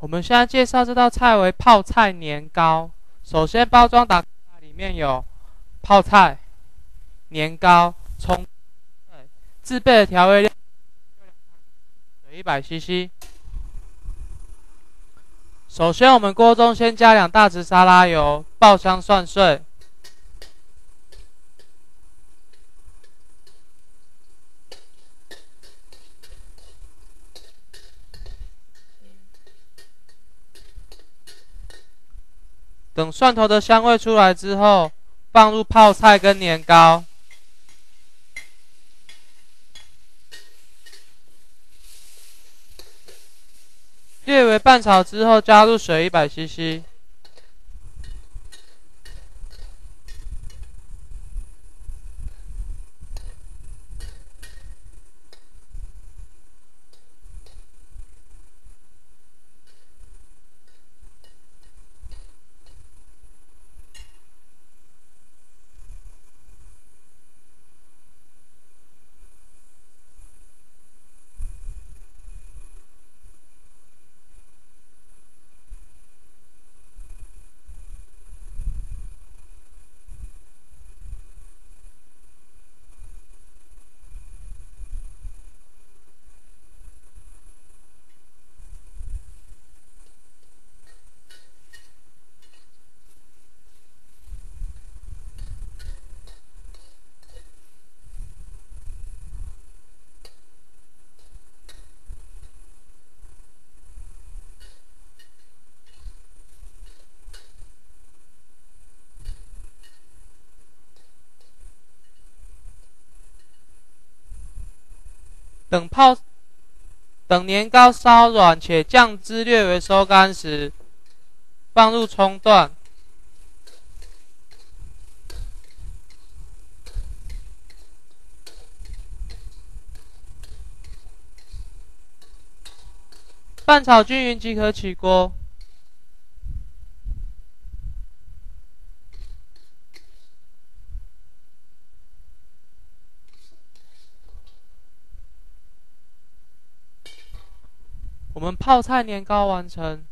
我们现在介绍这道菜为泡菜年糕。首先，包装打开，里面有泡菜、年糕、葱。自备的调味料：水一百 CC。首先，我们锅中先加两大匙沙拉油，爆香蒜碎。等蒜头的香味出来之后，放入泡菜跟年糕，略微拌炒之后，加入水一百 CC。等泡，等年糕稍软且酱汁略微收干时，放入葱段，拌炒均匀即可起锅。我们泡菜年糕完成。